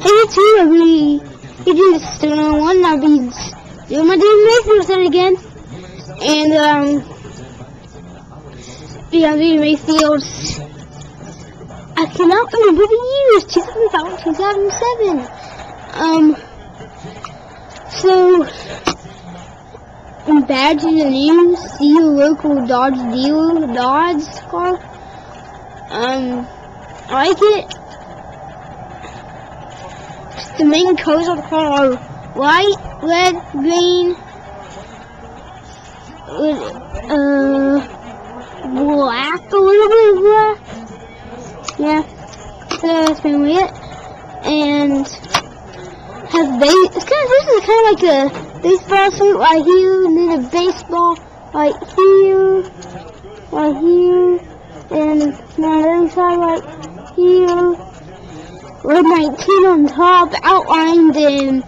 Hey, you do still on one, I'll be doing my Mayfield again. And, um, yeah, David Mayfield, I cannot remember the years, 2005, 2007. Um, so, in badge in the news, see your local Dodge dealer, Dodge car. Um, I like it. The main colors of the car are white, red, green, uh, black, a little bit of black. Yeah, so that's mainly it. And has base. It's kind of this is kind of like a baseball suit right here, and then a baseball right here, right here, and on the other side right here. Red 19 on top, outlined in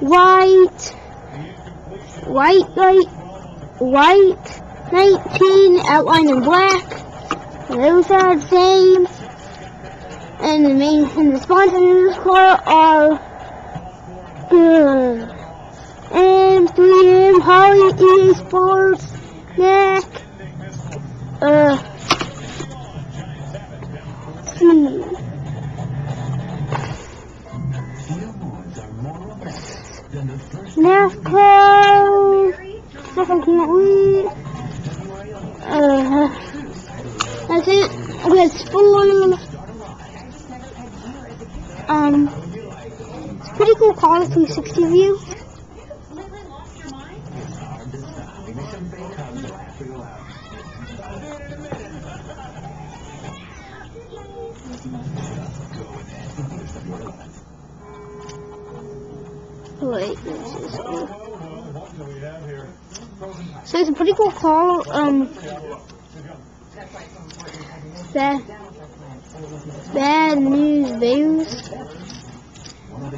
white, white, white, white, 19, outlined in black. Those are the same. And the main and the sponsors of this car are good. And 3M Holley Esports. Uh. Stuff I can't read. Uh. That's it. With full. Um. it's Pretty cool car 360 view. Wait, this is so it's a pretty cool car. Um, bad, bad news views.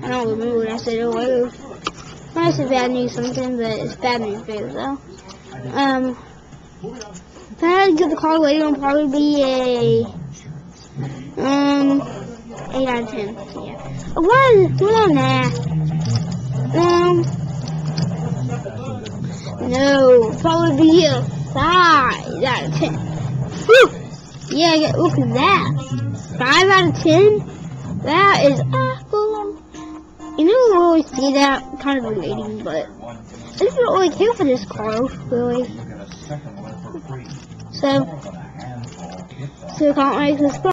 I don't remember what I said. When I said bad news something, but it's bad news videos though. Um, if I had to give the car rating, it'll probably be a um eight out of ten. Yeah, a one, one on that. Um, no, probably be a five out of ten. Whew. Yeah, look at that. Five out of ten. That is awesome. You never really see that kind of rating, but I don't really care for this car, really. So, so can't make this car.